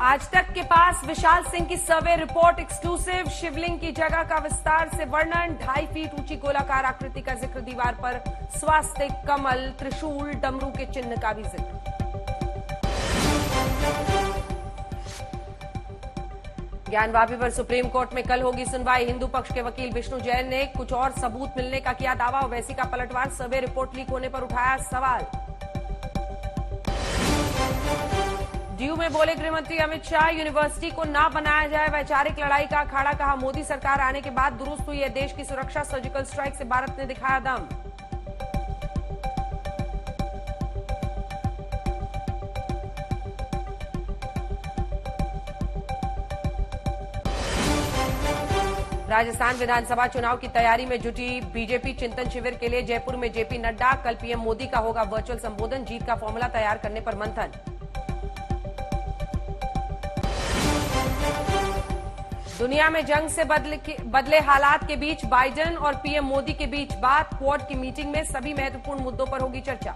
आज तक के पास विशाल सिंह की सर्वे रिपोर्ट एक्सक्लूसिव। शिवलिंग की जगह का विस्तार से वर्णन। ढाई फीट ऊँची गोलाकार आकृति का ज़िक्र दीवार पर स्वास्तिक, कमल, त्रिशूल, डमरू के चिन्ह का भी ज़िक्र। ज्ञानवापी पर सुप्रीम कोर्ट में कल होगी सुनवाई। हिंदू पक्ष के वकील विष्णु जैन ने कुछ और सबूत मिलने का किया दावा। वैसी का पलटवार, सर्वे रिपोर्ट लीक होने पर उठाया सवाल। डीयू में बोले गृहमंत्री अमित शाह यूनिवर्सिटी को ना बनाया जाए, वैचारिक लड़ाई का अखाड़ा कहा मोदी सरकार आने के बाद दुरुस्त हुई है देश की सुरक्षा सर्जिकल स्ट्राइक से भारत ने दिखाया दम। राजस्थान विधानसभा चुनाव की तैयारी में जुटी बीजेपी चिंतन शिविर के लिए जयपुर में जेपी नड्डा, कल पीएम मोदी का होगा वर्चुअल संबोधन, जीत का फॉर्मूला तैयार करने पर मंथन। दुनिया में जंग से बदले, बदले हालात के बीच बाइडेन और पीएम मोदी के बीच बात क्वाड की मीटिंग में सभी महत्वपूर्ण मुद्दों पर होगी चर्चा।